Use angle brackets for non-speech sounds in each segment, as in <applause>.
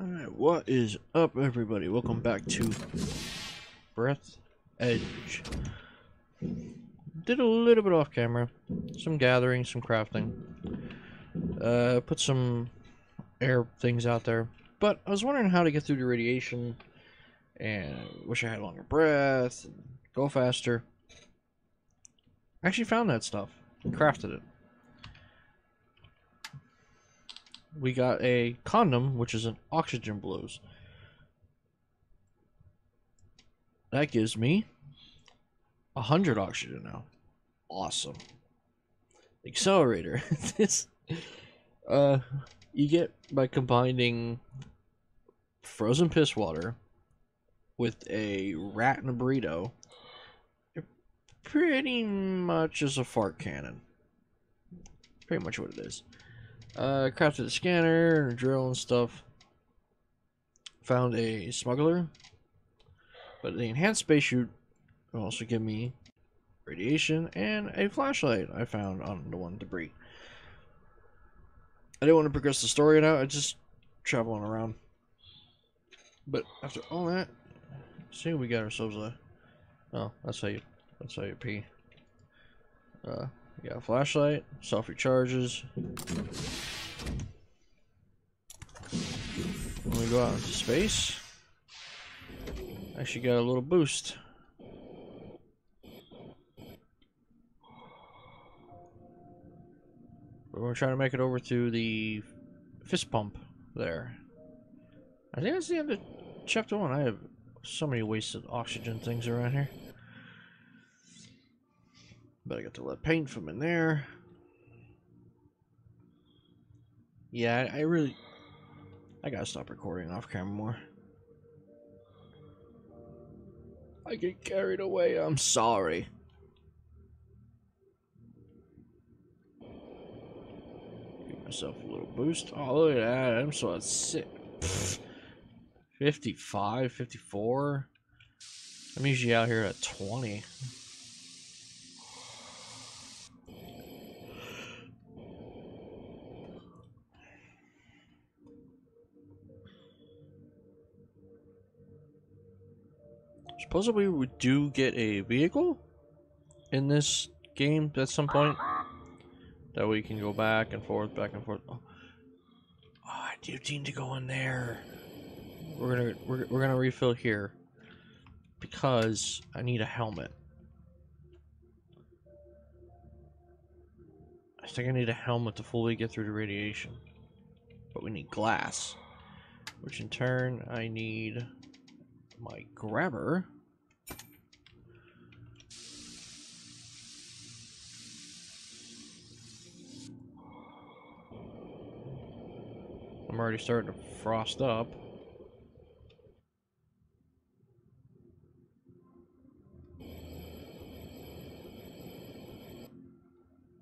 Alright, what is up everybody? Welcome back to Breath Edge. Did a little bit off camera. Some gathering, some crafting. Uh, put some air things out there. But I was wondering how to get through the radiation and wish I had longer breath, go faster. Actually found that stuff. Crafted it. We got a condom, which is an oxygen blues. That gives me a hundred oxygen now. Awesome. Accelerator. <laughs> this uh you get by combining frozen piss water with a rat and a burrito. It pretty much is a fart cannon. Pretty much what it is. Uh, crafted a scanner and a drill and stuff. Found a smuggler. But the enhanced space chute will also give me radiation and a flashlight I found on the one debris. I didn't want to progress the story now, I just traveling around. But after all that, see we got ourselves a oh, that's how you that's how you pee. Uh we got a flashlight, self recharges. When we go out into space, actually got a little boost. We're gonna try to make it over to the fist pump there. I think that's the end of chapter one. I have so many wasted oxygen things around here. But I got to let paint from in there. Yeah, I, really... I gotta stop recording off camera more. I get carried away, I'm sorry. Give myself a little boost. Oh, look at that, I'm so sick. 55, 54. I'm usually out here at 20. Supposedly we do get a vehicle in this game at some point. That we can go back and forth, back and forth. Oh, oh I do need to go in there. We're gonna we're, we're gonna refill here because I need a helmet. I think I need a helmet to fully get through the radiation. But we need glass. Which in turn I need my grabber. I'm already starting to frost up.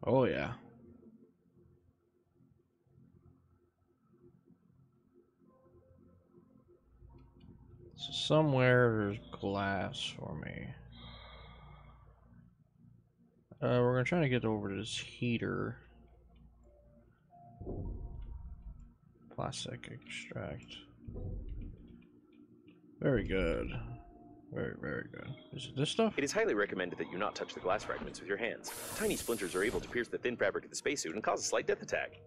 Oh yeah. So somewhere there's glass for me. Uh, we're gonna try to get over to this heater. Plastic extract. Very good. Very, very good. Is it this stuff? It is highly recommended that you not touch the glass fragments with your hands. Tiny splinters are able to pierce the thin fabric of the spacesuit and cause a slight death attack.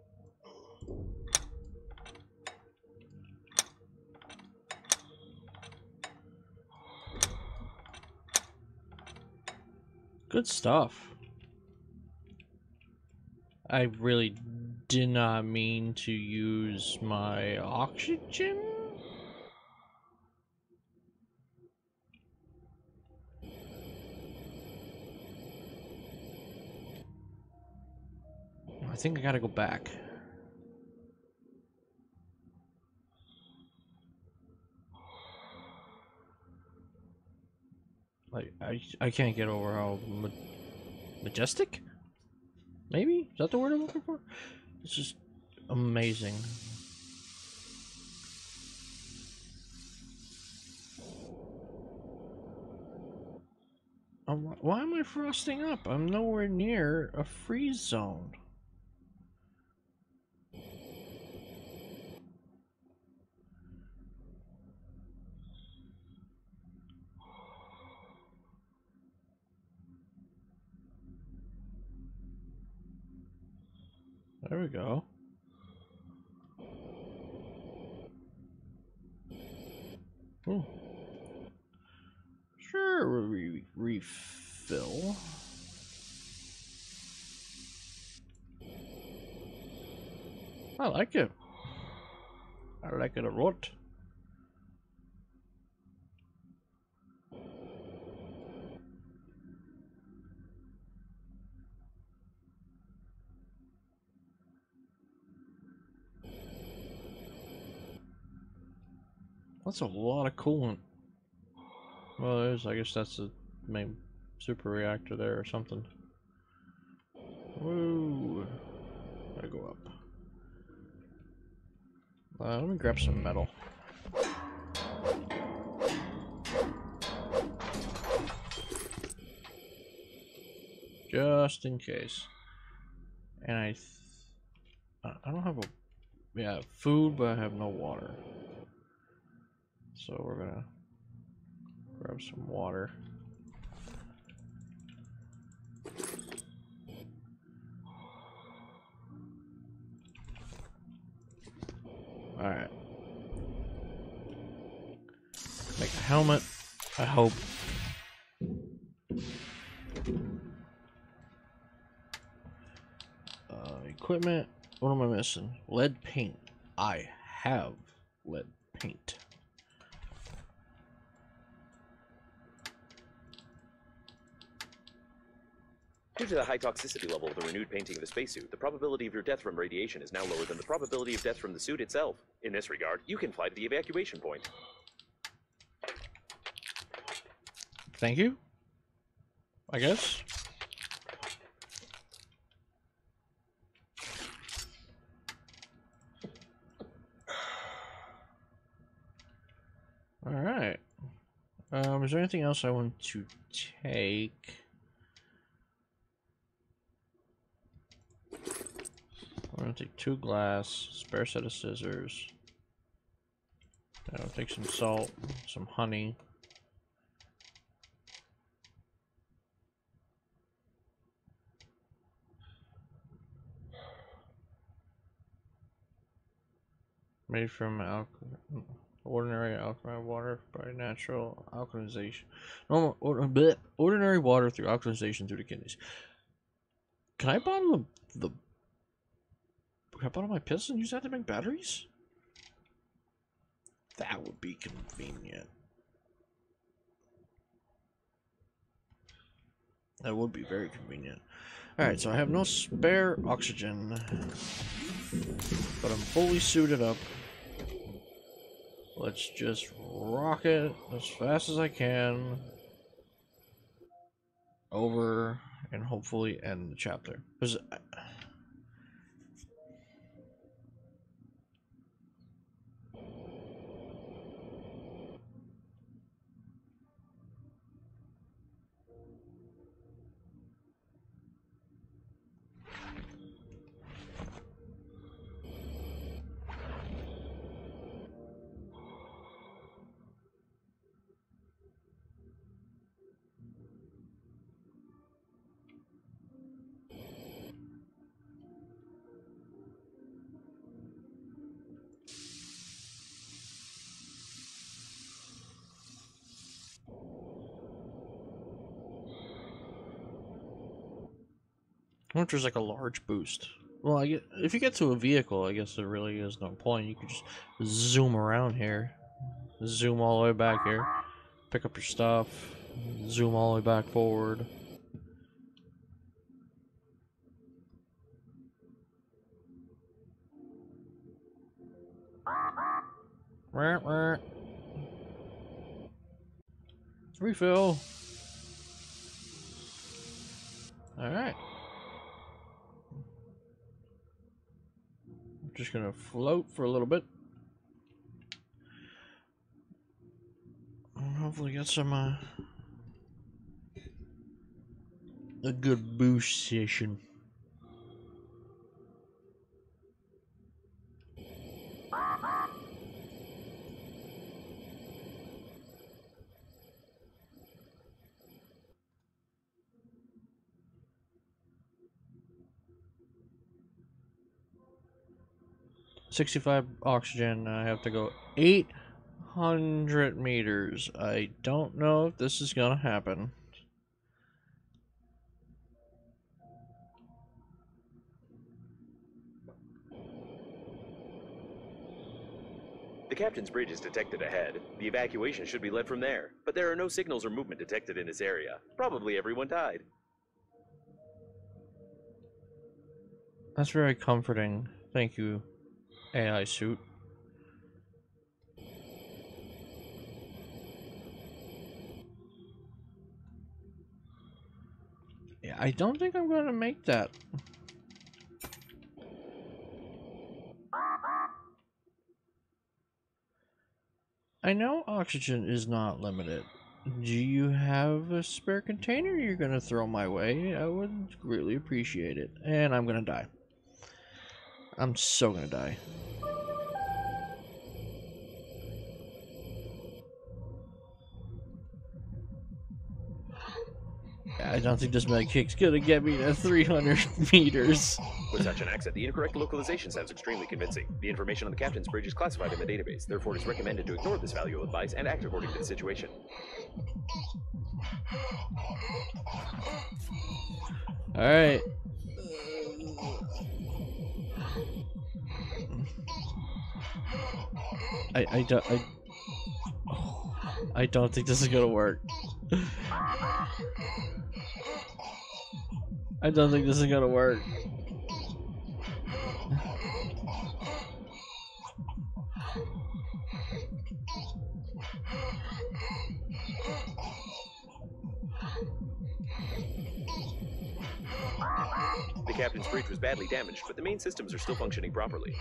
Good stuff. I really did not mean to use my oxygen. I think I gotta go back. Like, I, I can't get over how ma majestic? Maybe? Is that the word I'm looking for? It's just amazing. Um, why am I frosting up? I'm nowhere near a freeze zone. Go. Ooh. Sure, we'll re refill. I like it. I like it a lot. That's a lot of coolant. Well, there's, I guess that's the main super reactor there or something. Woo! Gotta go up. Uh, let me grab some metal. Just in case. And I... Th I don't have a... Yeah, food, but I have no water. So we're gonna grab some water. Alright. Make a helmet, I hope. Uh, equipment, what am I missing? Lead paint. I have lead paint. To the high toxicity level of the renewed painting of the spacesuit, the probability of your death from radiation is now lower than the probability of death from the suit itself. In this regard, you can fly to the evacuation point. Thank you. I guess. All right. Um, is there anything else I want to take? I'm gonna take two glass, spare set of scissors. I'll take some salt, some honey. Made from alcohol, ordinary alkaline water by natural alkalization. Normal, or, uh, bleh, ordinary water through alkalization through the kidneys. Can I bottle the, the can I bottle my piss and use that to make batteries? That would be convenient. That would be very convenient. Alright, so I have no spare oxygen. But I'm fully suited up. Let's just rock it as fast as I can. Over and hopefully end the chapter. Because There's like a large boost. Well, I get, if you get to a vehicle, I guess there really is no point. You could just zoom around here. Zoom all the way back here. Pick up your stuff. Zoom all the way back forward. Refill. Alright. Just gonna float for a little bit. Hopefully get some uh, a good boost session. 65 oxygen. I have to go 800 meters. I don't know if this is gonna happen. The captain's bridge is detected ahead. The evacuation should be led from there, but there are no signals or movement detected in this area. Probably everyone died. That's very comforting. Thank you, AI suit. Yeah, I don't think I'm gonna make that. I know oxygen is not limited. Do you have a spare container you're gonna throw my way? I would greatly appreciate it. And I'm gonna die. I'm so gonna die. I don't think this med kick's gonna get me to 300 <laughs> meters. With such an accent, the incorrect localization sounds extremely convincing. The information on the captain's bridge is classified in the database, therefore it is recommended to ignore this valuable advice and act according to the situation. Alright. I, I don't I, I don't think this is gonna work. I don't think this is gonna work. Captain's bridge was badly damaged, but the main systems are still functioning properly.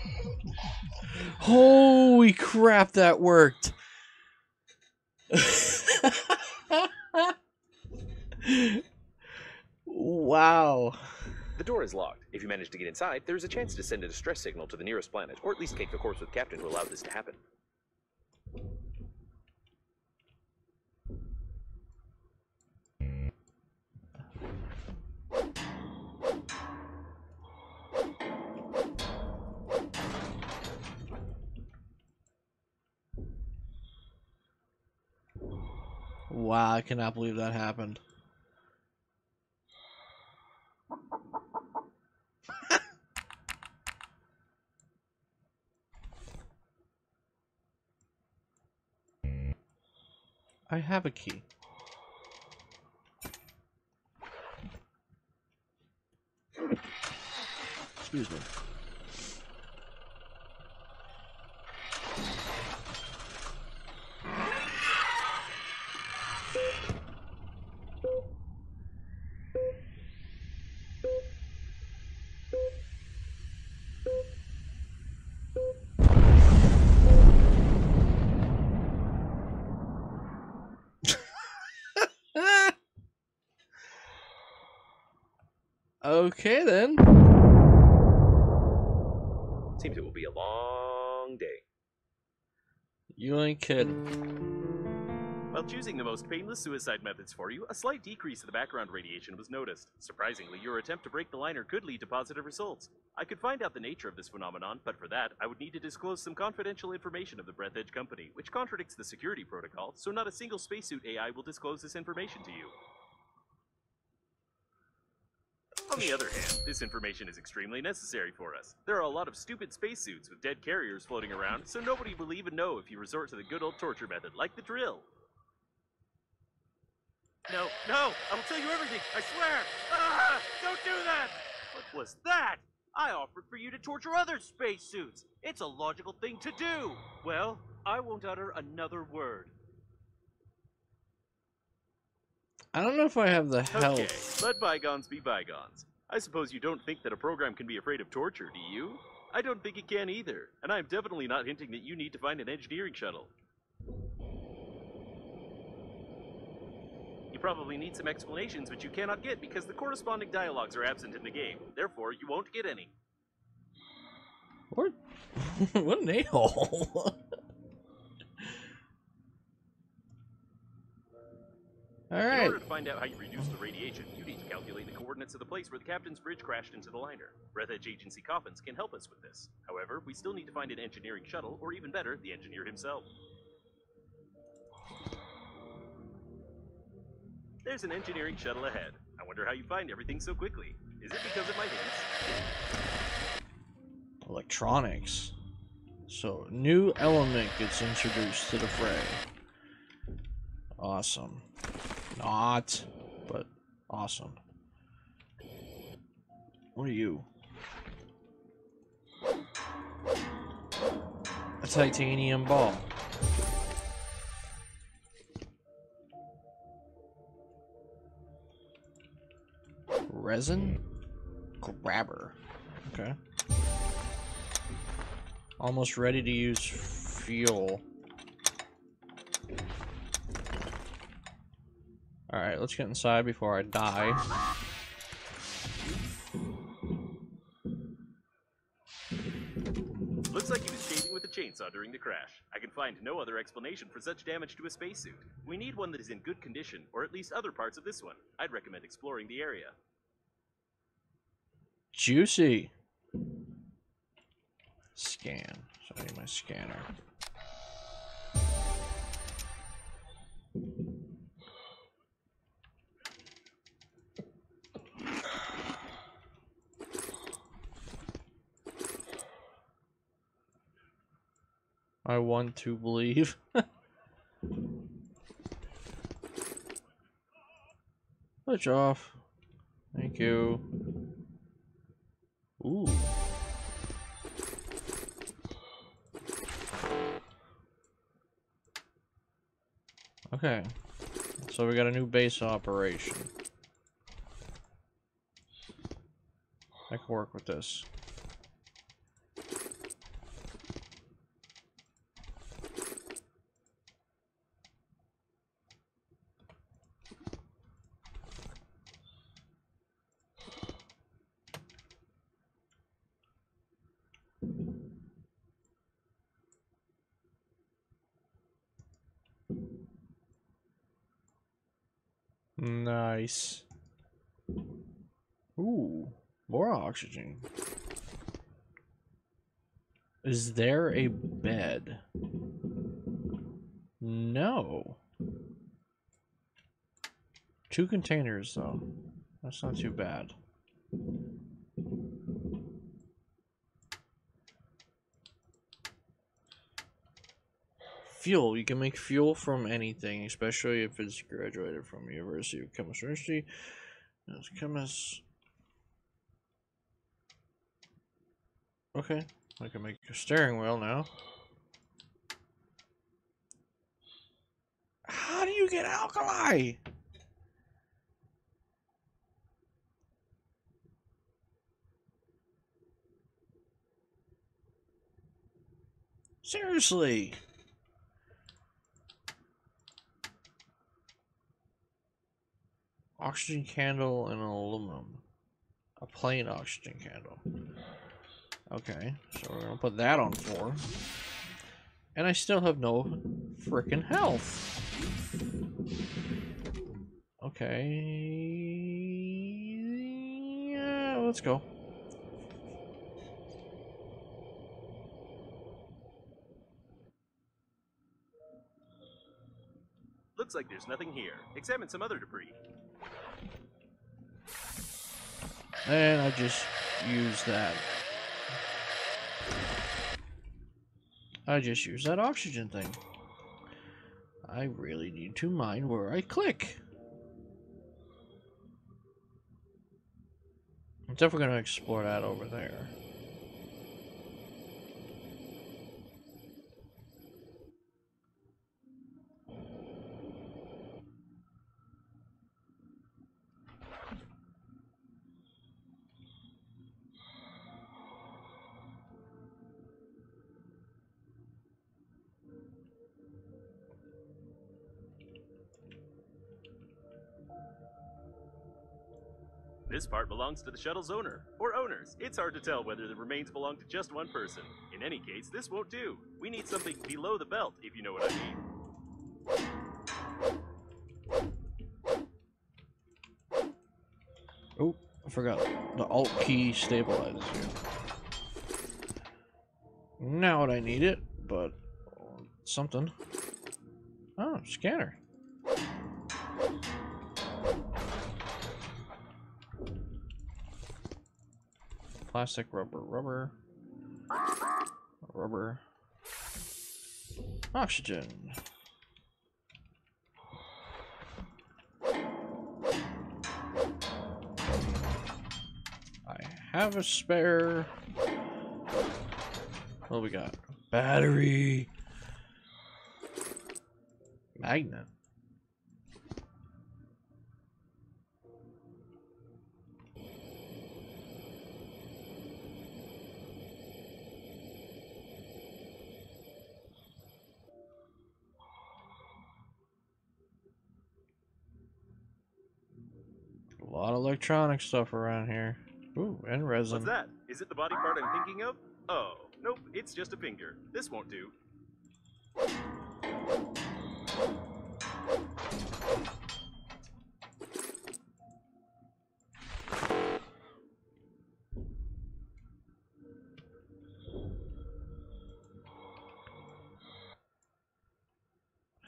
Holy crap, that worked! wow. The door is locked. If you manage to get inside, there is a chance to send a distress signal to the nearest planet, or at least take the course with Captain to allow this to happen. Wow, I cannot believe that happened. I have a key. Excuse me. Okay then. Seems it will be a long day. You ain't kidding. While choosing the most painless suicide methods for you, a slight decrease in the background radiation was noticed. Surprisingly, your attempt to break the liner could lead to positive results. I could find out the nature of this phenomenon, but for that, I would need to disclose some confidential information of the Breathedge Company, which contradicts the security protocol, so not a single spacesuit AI will disclose this information to you. On the other hand, this information is extremely necessary for us. There are a lot of stupid spacesuits with dead carriers floating around, so nobody will even know if you resort to the good old torture method, like the drill. No, no, I will tell you everything, I swear! Ah, don't do that! What was that? I offered for you to torture other spacesuits. It's a logical thing to do. Well, I won't utter another word. I don't know if I have the health. Okay, let bygones be bygones. I suppose you don't think that a program can be afraid of torture, do you? I don't think it can either, and I'm definitely not hinting that you need to find an engineering shuttle. You probably need some explanations which you cannot get because the corresponding dialogues are absent in the game. Therefore, you won't get any. What? <laughs> what an a-hole. <laughs> All In order to find out how you reduce the radiation, you need to calculate the coordinates of the place where the captain's bridge crashed into the liner. Breathedge Agency Coffins can help us with this. However, we still need to find an engineering shuttle, or even better, the engineer himself. There's an engineering shuttle ahead. I wonder how you find everything so quickly. Is it because of my hints? Electronics. So, new element gets introduced to the fray. Awesome. Not, but awesome. What are you? A titanium ball. Resin? Grabber. Okay. Almost ready to use fuel. Alright, let's get inside before I die. Looks like he was shaving with a chainsaw during the crash. I can find no other explanation for such damage to a spacesuit. We need one that is in good condition, or at least other parts of this one. I'd recommend exploring the area. Juicy. Scan. So I need my scanner. I want to believe. <laughs> Switch off. Thank you. Ooh. Okay. So we got a new base operation. I can work with this. Nice. Ooh, more oxygen. Is there a bed? No. Two containers, though. That's not too bad. Fuel. You can make fuel from anything, especially if it's graduated from University of Chemistry. As chemist. Okay, I can make a steering wheel now. How do you get alkali? Seriously. Oxygen candle and aluminum. A plain oxygen candle. Okay, so we're gonna put that on four. And I still have no freaking health. Okay. Yeah, let's go. Looks like there's nothing here. Examine some other debris. And I just use that. I just use that oxygen thing. I really need to mind where I click. I'm definitely going to explore that over there. belongs to the shuttle's owner, or owners. It's hard to tell whether the remains belong to just one person. In any case, this won't do. We need something below the belt, if you know what I mean. Oh, I forgot. The alt key stabilizes you. Now what I need it, but something. Oh, scanner. Plastic, rubber, rubber. Rubber. Oxygen. I have a spare. What we got? Battery. Magnet. Electronic stuff around here. Ooh, and resin. What's that? Is it the body part I'm thinking of? Oh, nope, it's just a finger. This won't do.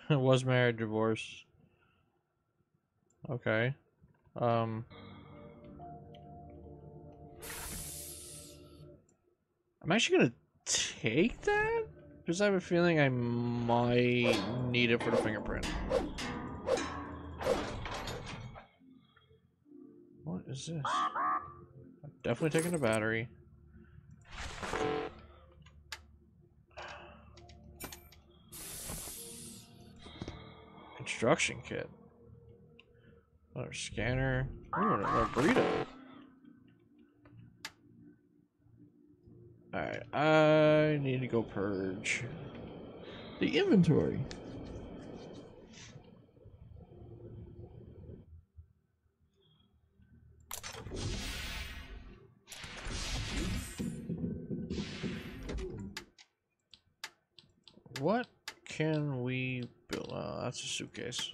<laughs> was married, divorced. Okay. Um. I'm actually gonna take that because I have a feeling I might need it for the fingerprint. What is this? I'm definitely taking the battery. Construction kit. Another scanner. Ooh, another burrito. Alright, I need to go purge the inventory. What can we build? Oh, that's a suitcase.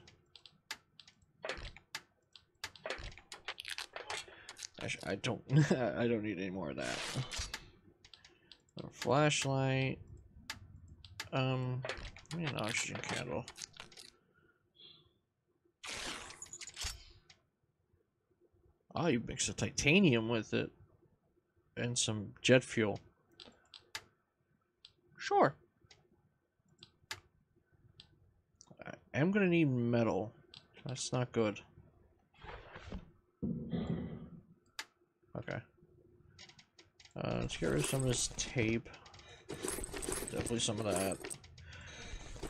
Actually, I don't. <laughs> I don't need any more of that. Flashlight. Um, an oxygen candle. Oh, you mix the titanium with it. And some jet fuel. Sure. I am gonna need metal. That's not good. Okay. Uh, let's get rid of some of this tape. Definitely some of that.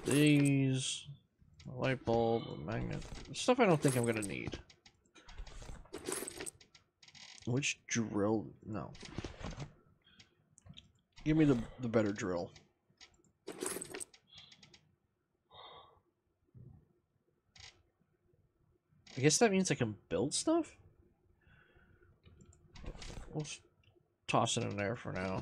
These. Light bulb, magnet. Stuff I don't think I'm gonna need. Which drill? No. Give me the, the better drill. I guess that means I can build stuff? Toss it in there for now.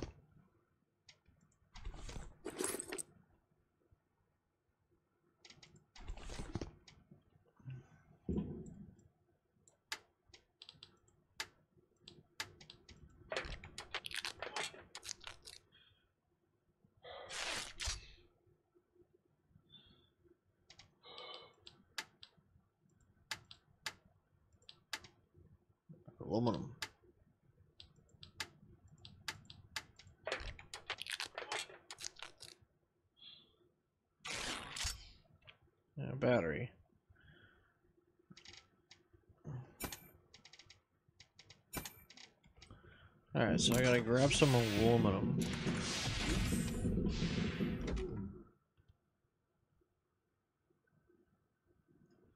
Aluminum. Yeah, battery. Alright, so I gotta grab some aluminum.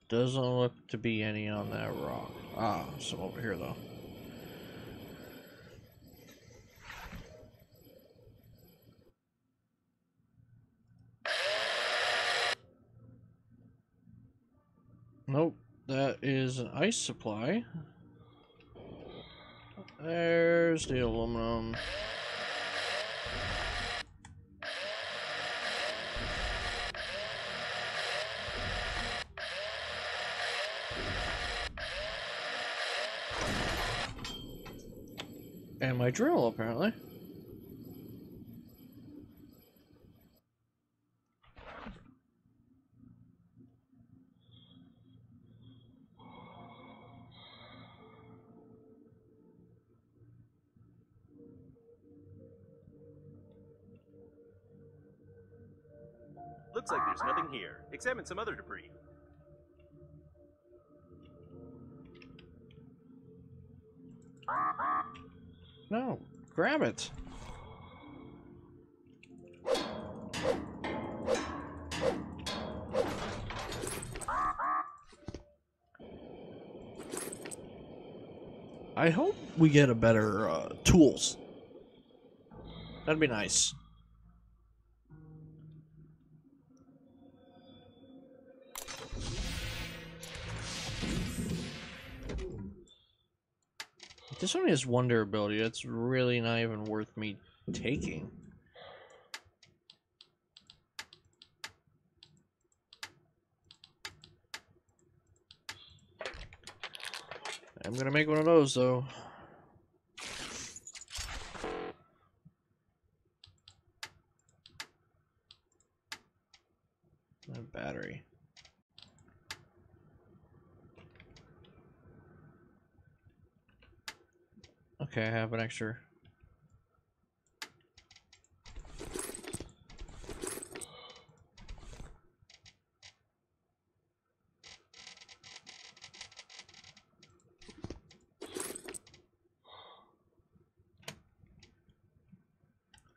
Doesn't look to be any on that rock. Ah, some over here though. Nope, that is an ice supply. There's the aluminum. And my drill, apparently. Looks like there's nothing here. Examine some other debris. No, grab it. I hope we get a better uh, tools. That'd be nice. Only has one durability. That's really not even worth me taking. I'm gonna make one of those though. A battery. Okay, I have an extra.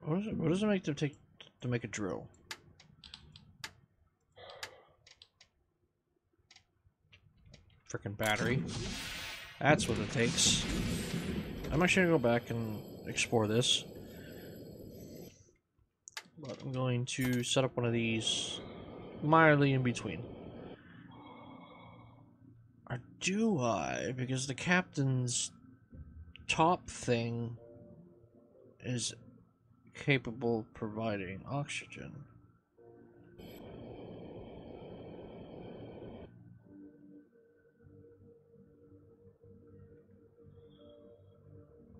What does it, what does it make to take to make a drill? Freaking battery. That's what it takes. I'm actually gonna go back and explore this. But I'm going to set up one of these mildly in between. Or do I? Because the captain's top thing is capable of providing oxygen.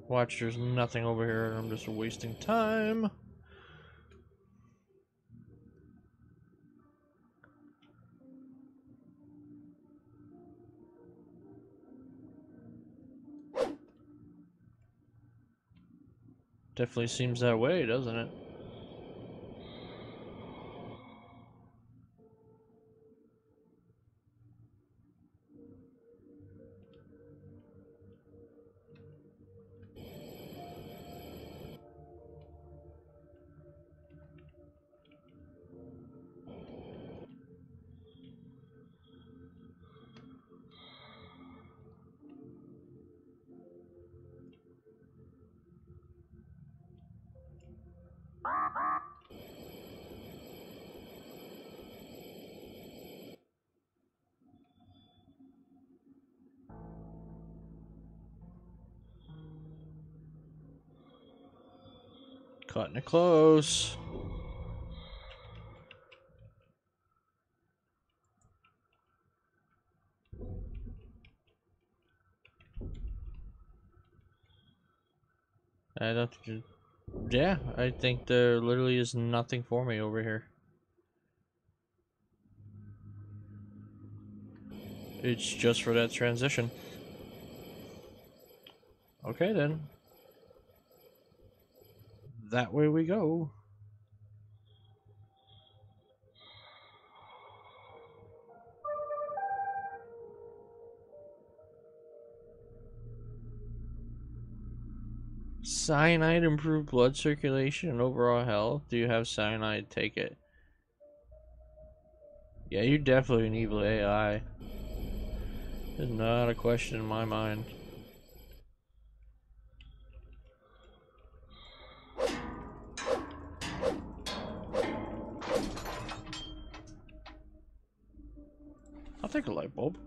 Watch, there's nothing over here. I'm just wasting time. Definitely seems that way, doesn't it? Cutting it close. I don't. Yeah, I think there literally is nothing for me over here. It's just for that transition. Okay then. That way we go. Cyanide improve blood circulation and overall health. Do you have cyanide? Take it. Yeah, you're definitely an evil AI. There's not a question in my mind. Take a light bulb.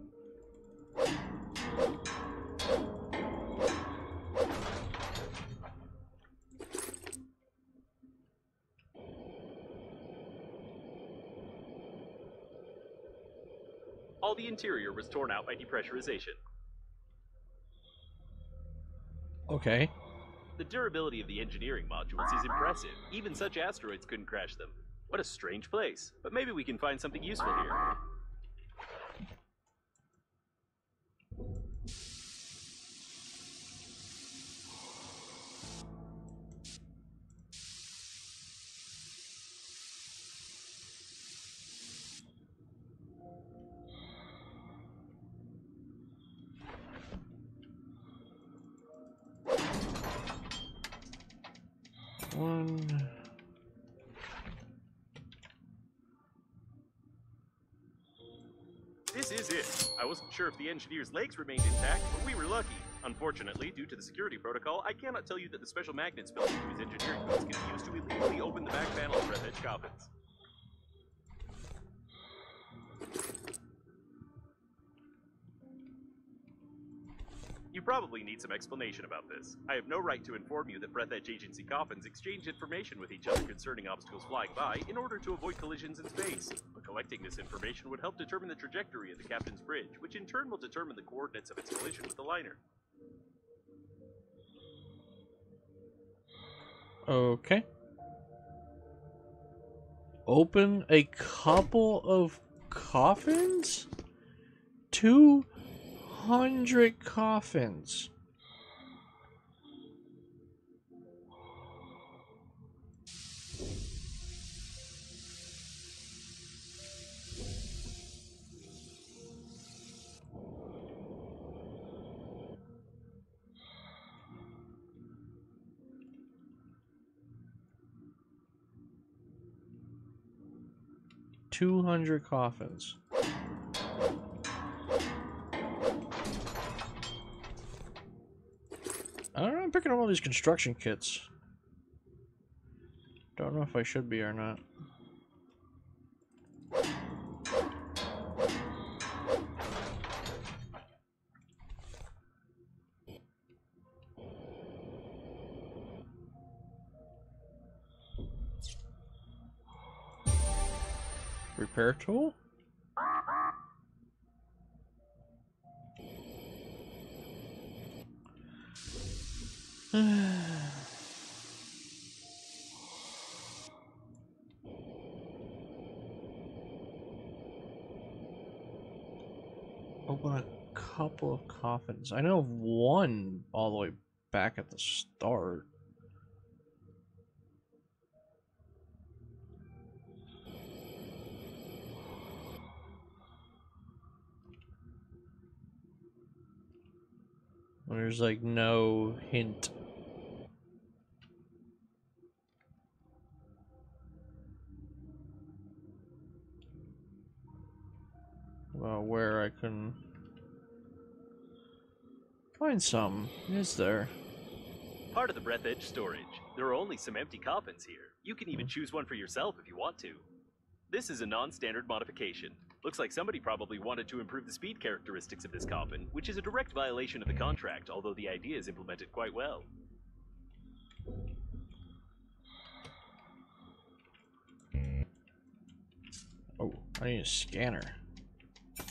All the interior was torn out by depressurization. Okay. The durability of the engineering modules is impressive. Even such asteroids couldn't crash them. What a strange place. But maybe we can find something useful here. Wasn't sure if the engineer's legs remained intact, but we were lucky. Unfortunately, due to the security protocol, I cannot tell you that the special magnets built into his engineering boots can be used to illegally open the back panel of Breathedge coffins. You probably need some explanation about this. I have no right to inform you that Breathedge Agency coffins exchange information with each other concerning obstacles flying by in order to avoid collisions in space. Collecting this information would help determine the trajectory of the captain's bridge, which in turn will determine the coordinates of its collision with the liner. Okay. Open a couple of coffins? 200 coffins. Two hundred coffins. I don't know, I'm picking up all these construction kits. Don't know if I should be or not. Repair tool? <sighs> Open a couple of coffins. I know of one all the way back at the start. There's like no hint. Well, where I can find some. Is there? Part of the Breathedge storage. There are only some empty coffins here. You can even hmm. choose one for yourself if you want to. This is a non-standard modification. Looks like somebody probably wanted to improve the speed characteristics of this coffin, which is a direct violation of the contract, although the idea is implemented quite well. Oh, I need a scanner.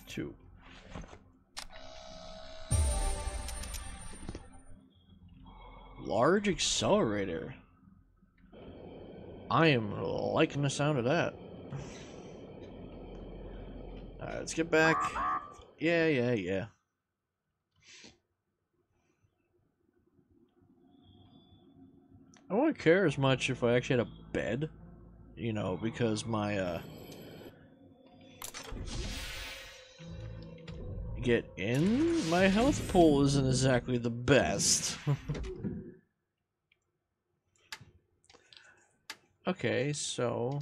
Two. Large accelerator. I am liking the sound of that. Alright, let's get back. Yeah, yeah, yeah. I wouldn't care as much if I actually had a bed, you know, because my, uh, get in, my health pool isn't exactly the best. <laughs> okay, so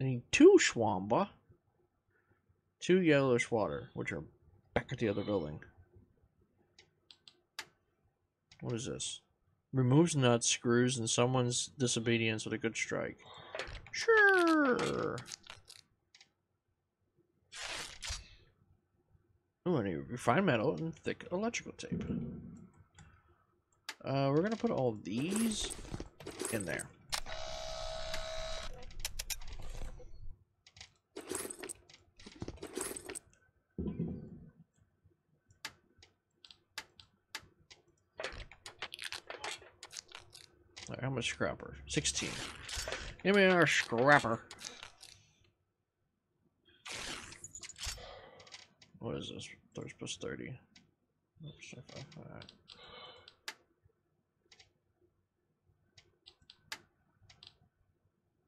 I need two Schwamba, two yellowish water, which are back at the other building. What is this? Removes nuts, screws, and someone's disobedience with a good strike. Sure. Oh, I need refined metal and thick electrical tape. Uh, we're gonna put all these in there. Much scrapper? 16. Give me our scrapper. What is this? 30 plus 30. Oops, alright.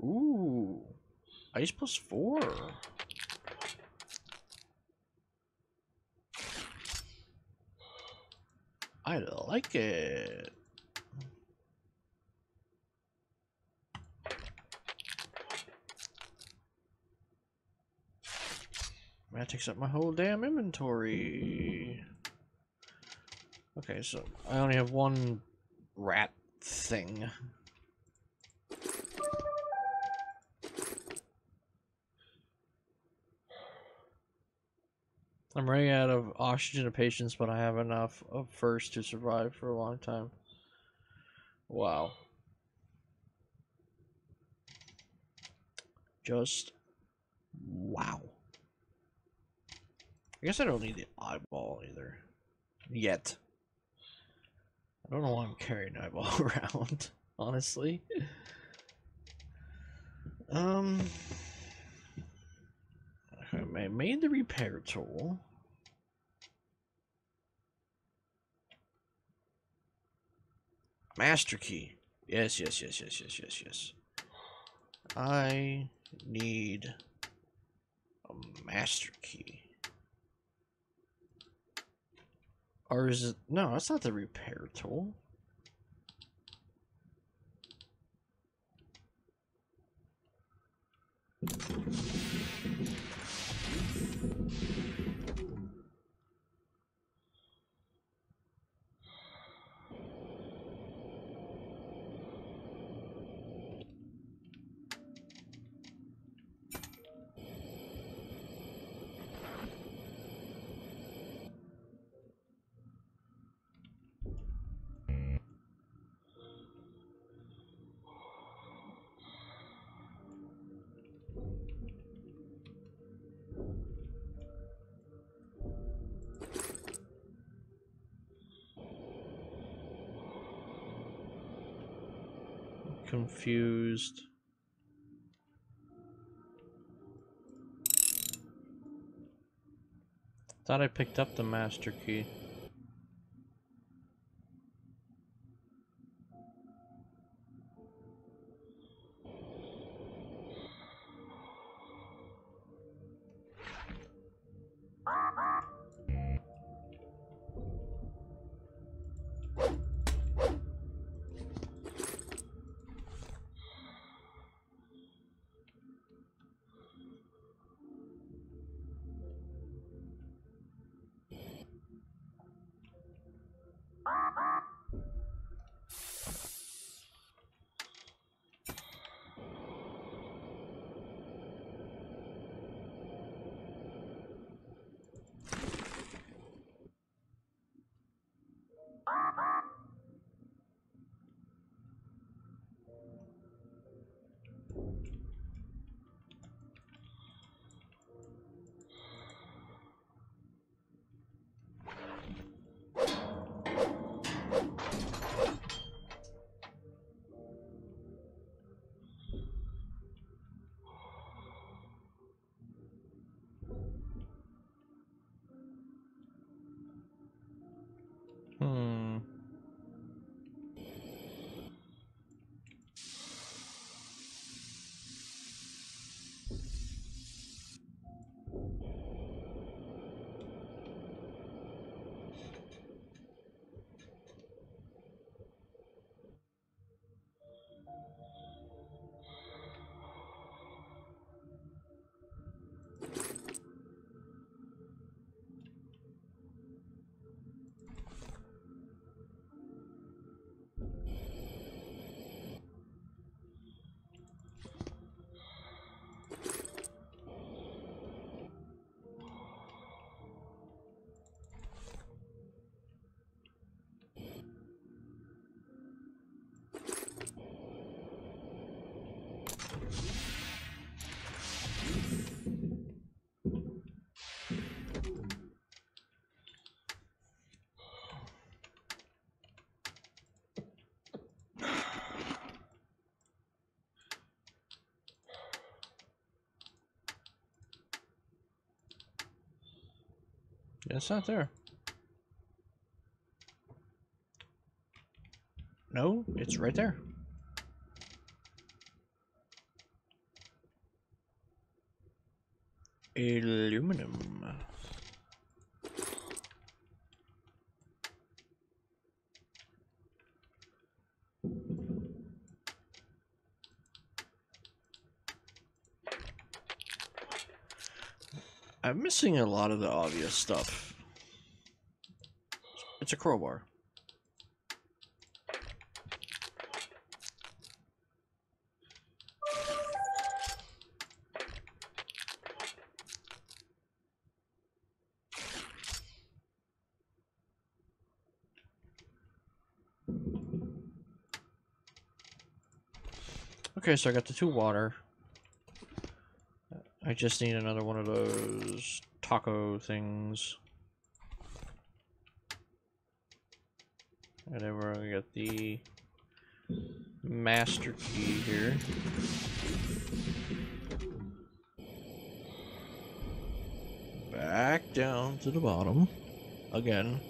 Ooh. Ice plus 4. I like it. That takes up my whole damn inventory. Okay, so I only have one rat thing. I'm running out of oxygen and patience, but I have enough of first to survive for a long time. Wow. Just wow. I guess I don't need the eyeball either. Yet. I don't know why I'm carrying eyeball <laughs> around, honestly. Um I made the repair tool. Master key. Yes, yes, yes, yes, yes, yes, yes. I need a master key. Or is it... No, that's not the repair tool. Confused. Thought I picked up the master key. It's not there. No, it's right there. Aluminum. I'm missing a lot of the obvious stuff. It's a crowbar. Okay, so I got the two water. I just need another one of those taco things. Whatever, we got the master key here. Back down to the bottom again.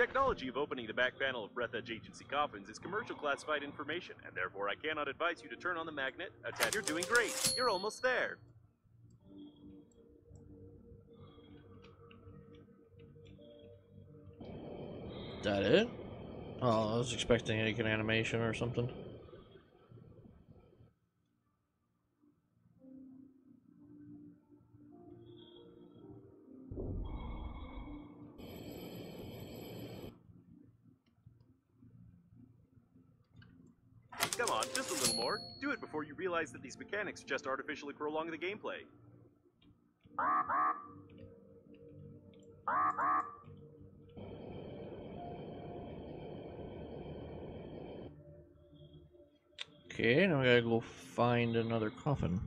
Technology of opening the back panel of Breathedge Agency coffins is commercial classified information, and therefore I cannot advise you to turn on the magnet. Attach. You're doing great. You're almost there. That it? Oh, I was expecting like an animation or something. Realize that these mechanics just artificially prolong the gameplay. Okay, now we gotta go find another coffin.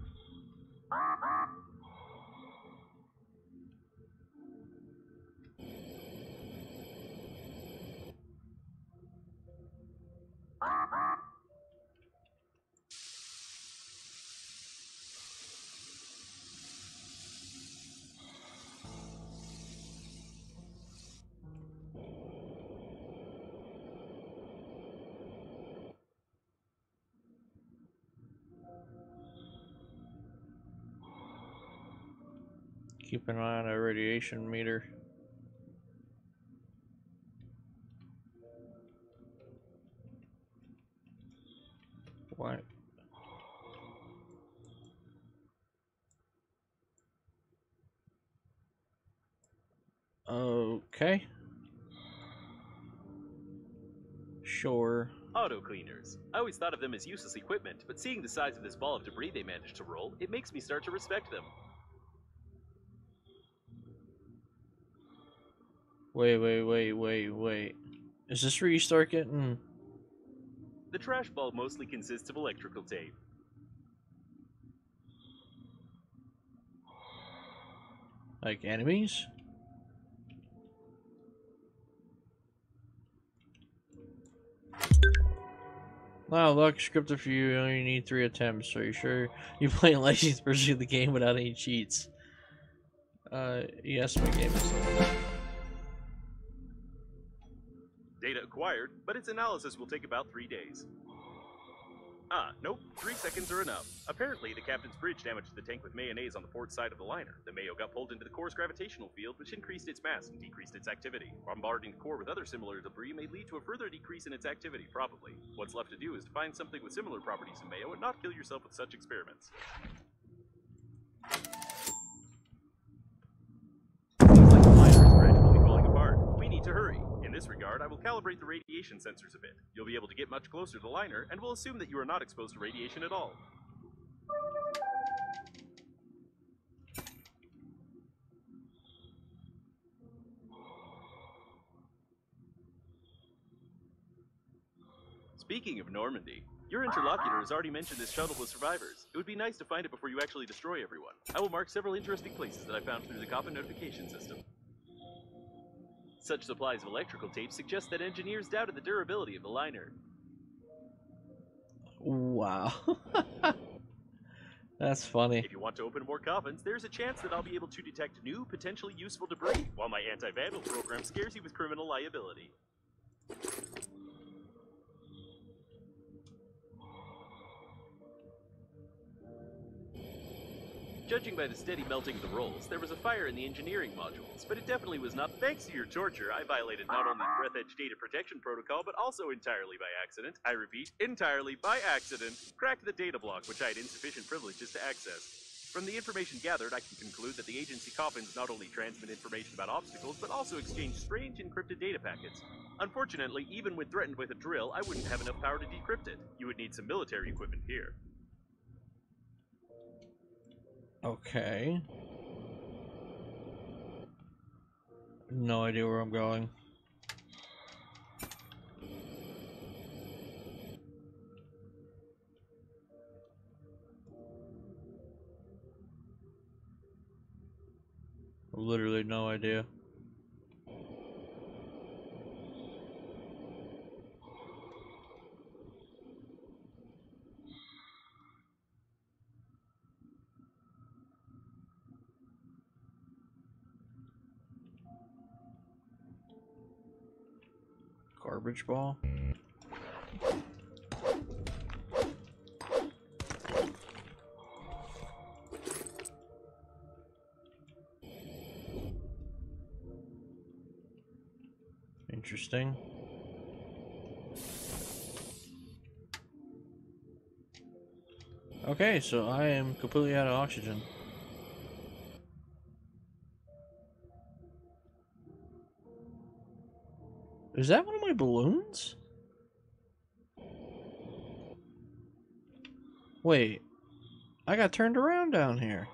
Keep an eye on a radiation meter. What? Okay. Sure. Auto cleaners. I always thought of them as useless equipment, but seeing the size of this ball of debris they managed to roll, it makes me start to respect them. Wait, wait, wait, wait, wait. Is this where you start getting The trash ball mostly consists of electrical tape. like enemies? Wow, luck scripted for you. You only need three attempts. Are you sure you <laughs> play version of the game without any cheats? Uh, yes, my game is. Data acquired, but its analysis will take about three days. Ah, nope, three seconds are enough. Apparently, the captain's bridge damaged the tank with mayonnaise on the port side of the liner. The mayo got pulled into the core's gravitational field, which increased its mass and decreased its activity. Bombarding the core with other similar debris may lead to a further decrease in its activity, probably. What's left to do is to find something with similar properties in mayo and not kill yourself with such experiments. Seems like the liner is gradually falling apart. We need to hurry. In this regard, I will calibrate the radiation sensors a bit. You'll be able to get much closer to the liner, and we'll assume that you are not exposed to radiation at all. Speaking of Normandy, your interlocutor has already mentioned this shuttle with survivors. It would be nice to find it before you actually destroy everyone. I will mark several interesting places that I found through the coffin notification system. Such supplies of electrical tape suggest that engineers doubted the durability of the liner. Wow. <laughs> That's funny. If you want to open more coffins, there's a chance that I'll be able to detect new, potentially useful debris, while my anti-vandal program scares you with criminal liability. Judging by the steady melting of the rolls, there was a fire in the engineering modules, but it definitely was not thanks to your torture. I violated not only the Breathedge data protection protocol, but also entirely by accident. I repeat, entirely by accident, cracked the data block, which I had insufficient privileges to access. From the information gathered, I can conclude that the agency coffins not only transmit information about obstacles, but also exchange strange encrypted data packets. Unfortunately, even when threatened with a drill, I wouldn't have enough power to decrypt it. You would need some military equipment here. Okay. No idea where I'm going. Literally no idea. Garbage ball? Interesting. Okay, so I am completely out of oxygen. Is that one of my balloons? Wait, I got turned around down here.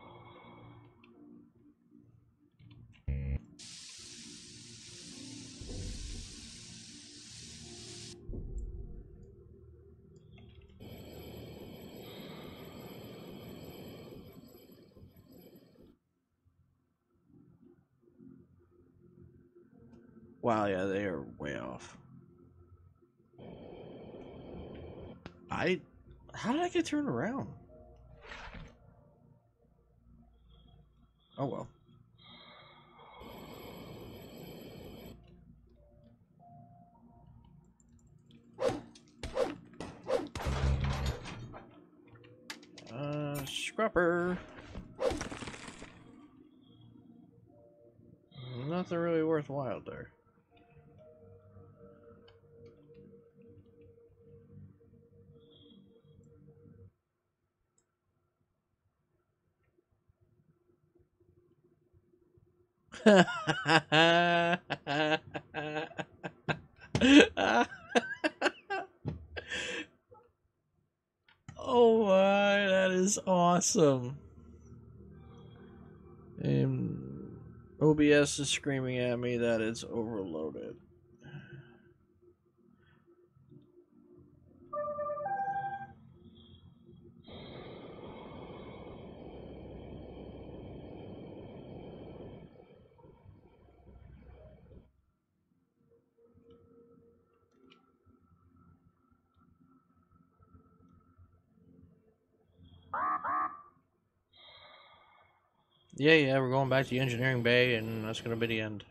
Wow, yeah, they are way off. I. How did I get turned around? Oh well. Uh, scrapper. Nothing really worthwhile there. <laughs> oh my, that is awesome. And OBS is screaming at me that it's overloaded. Yeah, yeah, we're going back to the engineering bay, and that's gonna be the end.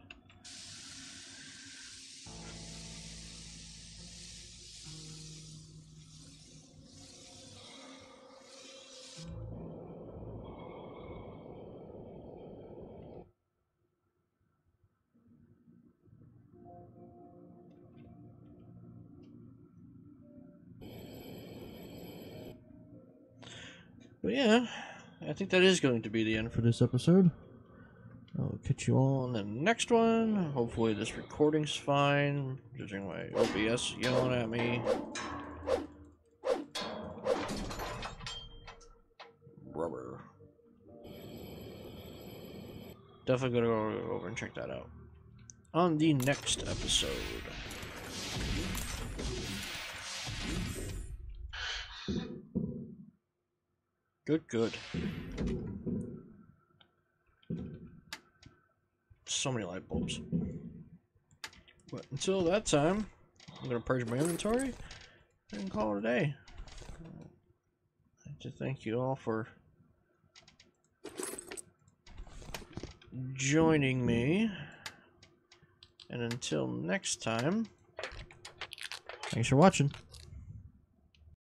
Think that is going to be the end for this episode. I'll catch you all on the next one. Hopefully this recording's fine. Judging my OBS yelling at me. Rubber. Definitely gonna go over and check that out. On the next episode. Good, good. so many light bulbs. But until that time, I'm going to purge my inventory and call it a day. I to thank you all for joining me. And until next time, thanks for watching.